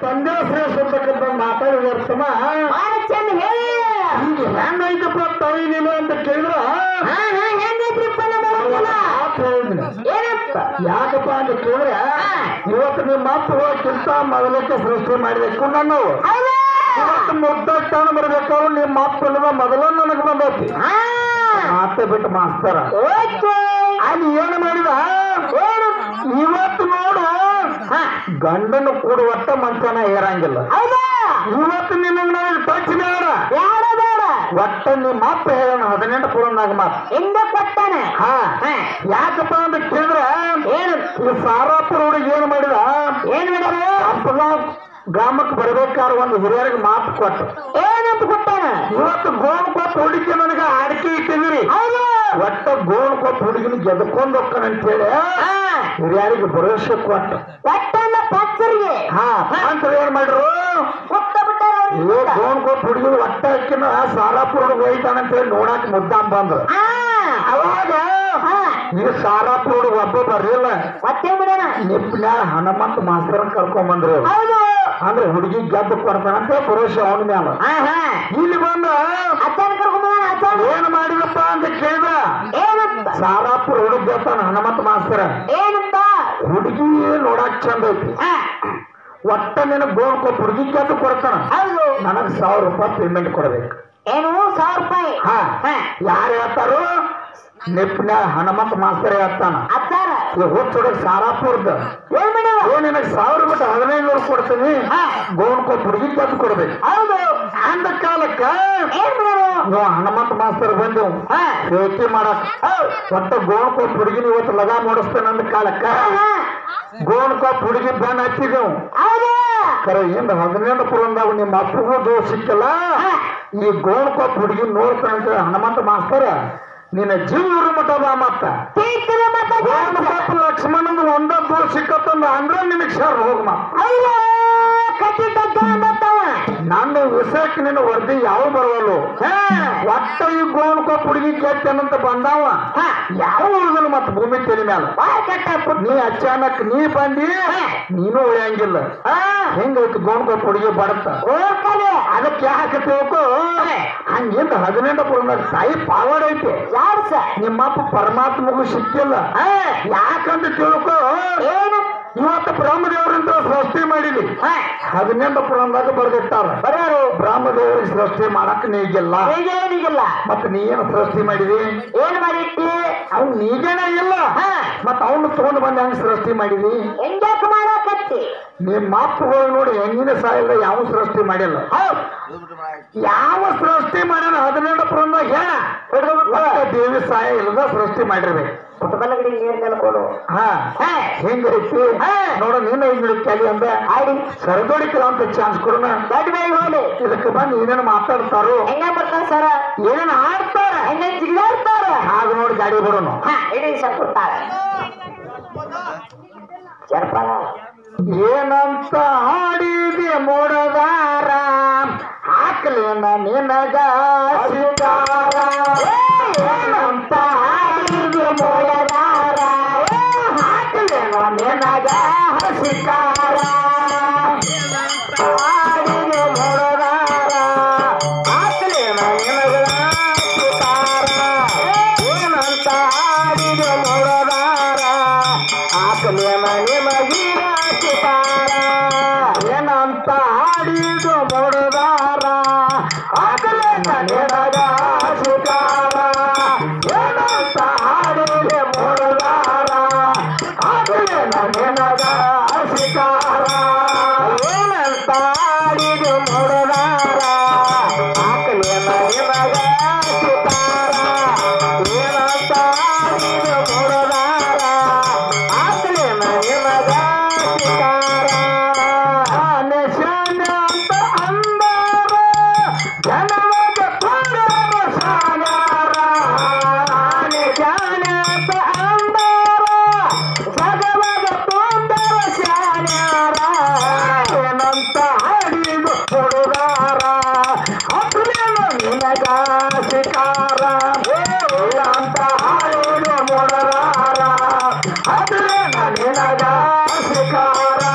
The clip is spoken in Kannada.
ಸಂದೇಶ ಅಂತಕ್ಕಂಥ ಮಾತಾಡಿ ವರ್ತಮ ಈಗ ಹೆಂಗೈತಪ್ಪ ತಾಯಿ ನೀನು ಅಂತ ಕೇಳಿದ್ರ ಯಾಕಪ್ಪ ಅಂತ ಕೇಳಿದ್ರೆ ಇವತ್ತು ನಿಮ್ಮ ಅಪ್ಪ ಹೋಗಕ್ಕಿಂತ ಮೊದಲಕ್ಕೆ ಸೃಷ್ಟಿ ಮಾಡಬೇಕು ನಾನು? ಇವತ್ತು ಮುದ್ದಾಗ್ತಾನ ಬರ್ಬೇಕಾದ್ರು ನಿಮ್ಮ ಅಪ್ಪ ಮೊದಲು ನನಗೆ ಬಂದೈತಿ. ಹಾ. ಮಾತೆ ಬಿಟ್ಟು ಮಾಸ್ತಾರ. ಅಲ್ಲಿ ಏನು ಮಾಡಿದ? ಇವತ್ತು ಗಂಡನ ಕೂಡ ಒಟ್ಟ ಮನುಷ್ಯನ ಏರಂಗಿಲ್ಲ. ಹೌದಾ? ಇವತ್ತು ನಿನಗೆ ನನಗೆ ಟಚ್ ಬೇಡ. ಒಟ್ಟ ನಿಮ್ಮ ಅಪ್ಪ ಹೇಳೋಣ ಹದಿನೆಂಟು ಪುರನಾಗ ಮಾತು ಹಿಂಗ ಕೊಟ್ಟಾನೆ? ಹಾ. ಯಾಕಪ್ಪ ಅಂತ ಕೇಳಿದ್ರೆ ಏನು? ಈ ಸಾರಾಪುರ ಹುಡುಗಿ ಏನು ಮಾಡಿದ? ಏನ್ ಅಪ್ಪಗಾವ್ ಗ್ರಾಮಕ್ಕೆ ಬರ್ಬೇಕಾದ್ರೆ ಒಂದು ಹಿರಿಯರಿಗೆ ಮಾತು ಕೊಟ್ಟು. ಏನಂತ ಕೊಟ್ಟಾನೆ? ಇವತ್ತು ಗೋಣ ಕೊಟ್ಟು ಹುಡುಗಿ ನನಗೆ ಅಡಿಕೆ ಇಟ್ಟಿದ್ರಿ ಹೌದು. ಒಟ್ಟ ಗೋಣ ಕೊಟ್ಟು ಹುಡುಗಿನ ಗೆದ್ಕೊಂಡು ಅಂತ ಹಾ. ಹಿರಿಯರಿಗೆ ಭರವಸೆ ಕೊಟ್ಟು. ಕೊಟ್ಟನ ಪಚ್ಚರಿಗೆ. ಹಾ ಅಂತ ಏನ್ ಮಾಡ್ರು? ಕೊಟ್ಟ ಬಿಟ್ಟಾರ ಏ ಗೋಣ್ ಕೊಟ್ಟು ಹುಡುಗಿ ಒಟ್ಟ ಹಾಕಿನ ಸಾರಾಪುರ ಹೋಯ್ತಾನಂತ ಹೇಳಿ ನೋಡಕ್ ಮುದ್ದಾಂ ಬಂದ್ರು ಅವಾಗ ಈ ಸಾರಾಪುರ ಒಬ್ಬ ಬರ್ಲಿಲ್ಲ. ಮತ್ತೆ ಬಿಡೋಣ ನಿಪ್ನ್ಯಾಗ ಹನುಮಂತ ಮಾಸ್ತರ್ ಕರ್ಕೊಂಡ್ ಬಂದ್ರು. ಹೌದು. ಅಂದ್ರೆ ಹುಡುಗಿ ಗೆದ್ದ ಕೊಡ್ತಾನಂತ ಭರವಸೆ ಅವನ ಮ್ಯಾಲ. ಇಲ್ಲಿ ಬಂದ. ಏನ್ ಮಾಡಿದಪ್ಪ ಅಂತ ಕೇಳಿದ ಸಾರಾಪುರ ಹುಡುಗ ಗೆದ್ದಾನ ಹನುಮಂತ ಮಾಸ್ತರ. ಹುಡುಗಿ ನೋಡಕ್ ಚಂದ ಐತಿ. ಹಾ. ಒಟ್ಟ ನಿನ ಗೋಲ್ ಕೊಟ್ಟು ಹುಡುಗಿ ಗೆದ್ದು ಕೊಡ್ತಾನ. ಹೌದು. ನನಗೆ ಸಾವಿರ ರೂಪಾಯಿ ಪೇಮೆಂಟ್ ಕೊಡ್ಬೇಕು. ಏನು? ಸಾವಿರ ರೂಪಾಯಿ? ಹಾ. ಯಾರು ಹೇಳ್ತಾರೋ? ನಿಪ್ನ್ಯಾಗ ಹನುಮಂತ ಮಾಸ್ತರ್ ಹೇಳ್ತಾನ. ಅತ್ತಾರ ಈ ಹುಚ್ಚ ಹುಡುಗ ಸಾರಾಪುರದ. ನಿನಗ್ ಸಾವಿರ ಬಿಟ್ಟು ಹದಿನೈದು ನೂರು ಕೊಡ್ತೀನಿ. ಗೋಣ್ ಕೊಟ್ಟು ಹುಡುಗಿ ಗೆದ್ದು ಕೊಡ್ಬೇಕು. ಹೌದು. ಅಂದ ಕಾಲಕ್ಕ ನೀವು ಹನುಮಂತ ಮಾಸ್ತರ್ ಹಾ. ಸೇವತಿ ಮಾಡಕ್ ಒಟ್ಟ ಗೋಣ್ ಕೊಟ್ಟು ಹುಡುಗಿನ ಇವತ್ತು ಲಗಾ ಮಾಡಿಸ್ತೇನೆ ಅಂದ ಕಾಲಕ್ಕ. ಗೋಣ್ ಕೊಟ್ಟು ಹುಡುಗಿ ಬೆನ್ನ ಹಚ್ಚಿದೆವು ಹೌದು. ಕರೆ ಇಂದ ಹದಿನೆಂಟು ಪುರಂದಾಗ ನಿಮ್ಮ ಅಪ್ಪಗೂ ದೋಷ ಸಿಕ್ಕಲ್ಲ. ಈ ಗೋಣ್ ಕೊಟ್ಟು ಹುಡುಗಿ ನೋಡ್ತಾನಂತ ಹನುಮಂತ ಮಾಸ್ತರ ನಿನ್ನ ಜೀವ ಇರೋ ಮಟ್ಟ ಬಾ ಮತ್ತ. ಲಕ್ಷ್ಮಣನ ಒಂದ ದೋಷ ಸಿಕ್ಕತ್ತಂದ ಅಂದ್ರೆ ನಿನಗೆ ಶರ್ ಹೋಗ ವಿಷಯಕ್ಕೆ ನಿನ್ನ ವರದಿ ಯಾವ ಬರವಲ್ಲು? ಹಾ. ಒಟ್ಟ ಈ ಕೊಟ್ಟು ಹುಡುಗಿ ಕೇಳ್ತೇನಂತ ಬಂದಾವ ಯಾವ ಉಳಿದಿಲ್ಲ ಮತ್ತೆ ಭೂಮಿ ತೆಲಿ ಮ್ಯಾಲ? ನೀ ಅಚಾನಕ್ ನೀ ಬಂದಿ ನೀನು ಉಳಿಯಂಗಿಲ್ಲ. ಹೆಂಗ ಹೆಂಗೈತಿ ಕೊಟ್ಟು ಹುಡುಗಿ ಬಡತ? ಅದಕ್ಕೆ ಯಾಕೆ ತಿಳ್ಕೊ ಹಂಗಿಂದ ಹದಿನೆಂಟು ಪೂರ್ಣ ತಾಯಿ ಪಾವರ್ ಐತೆ. ಯಾರು ಸ? ನಿಮ್ಮಪ್ಪ ಪರಮಾತ್ಮಗೂ ಸಿಕ್ಕಿಲ್ಲ. ಯಾಕಂತ ತಿಳ್ಕೋ ಏನು? ಇವತ್ತು ಬ್ರಹ್ಮದೇವರಿಂದ ಹಾ ಹದಿನೆಂಟು ಪುರಾಣದಾಗ ಬರ್ದಿಟ್ಟಾರ. ಬರ್ಯಾರು ಬ್ರಾಹ್ಮದೇವರು ಸೃಷ್ಟಿ ಮಾಡಕ್ ನೀಗಿಲ್ಲ. ನೀಗಿಲ್ಲ? ಮತ್ ಮತ್ತ ನೀ ಏನು ಸೃಷ್ಟಿ ಮಾಡಿದಿ? ಏನ್ ಮಾಡಿಟ್ಟಿ ಅವ್ನ್ ನೀಗೇನ ಇಲ್ಲ. ಹಾ. ಮತ್ತ ಅವನು ತಗೊಂಡ್ ಬಂದ ಹೆಂಗ್ ಸೃಷ್ಟಿ ಮಾಡಿದಿ? ಹೆಂಗ್ಯಾಕ ಮಾಡಕತ್ತಿ ನಿಮ್ಮ ಅಪ್ಪಗಳು ನೋಡಿ ಹೆಂಗಿನ ಸಾಯಿಲ್ಲ ಯಾವ ಸೃಷ್ಟಿ ಮಾಡಿಲ್ಲ. ಹೌದ್. ಯಾವ ಸೃಷ್ಟಿ ಮಾಡ್ಯಾನ ಹದಿನೆಂಟು ಪುರಾಣದಾಗ ಹೇಳ ಒಟ್ಟ ದೇವಿ ಸಹಾಯ ಇಲ್ಲದ ಸೃಷ್ಟಿ ಮಾಡಿರ್ಬೇಕು. ಪುಟಬಲಗಡಿ ಕೊಡು ಹಾ. ಹೆಂಗೈತಿ. ನೋಡ ನೀನು ಅಲ್ಲಿ ಅಂದ. ಆಡಿ. ಸರದೋಡಿಕೆ ಅಂತ ಚಾನ್ಸ್ ಕೊಡೋಣ ದೊಡ್ಡ ಬೇಗ ಹೋಗಿ ಇದಕ್ಕೆ ಬಂದು ಏನೇನು ಮಾತಾಡ್ತಾರೋ? ಹೆಂಗ ಬರ್ತಾರ ಸರ ಏನೇನು ಆಡ್ತಾರ? ಹೆಂಗ ಜಿಗಿದಾಡ್ತಾರ? ನೋಡಿ ಗಾಡಿ ಬಿಡೋಣ ಹಾ ಇಡೀ ಕೊಡ್ತಾರ ಜರ್ಪಾಲ ಏನಂತ ಹಾಡಿದೆ ಮೋಡದಾರ. ಹಾಕ್ಲೇನ ನಿನಗ ಹಾಕ್ಲೇನ ನಿನಗ लगे लगा सिखारा